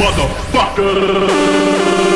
motherfucker.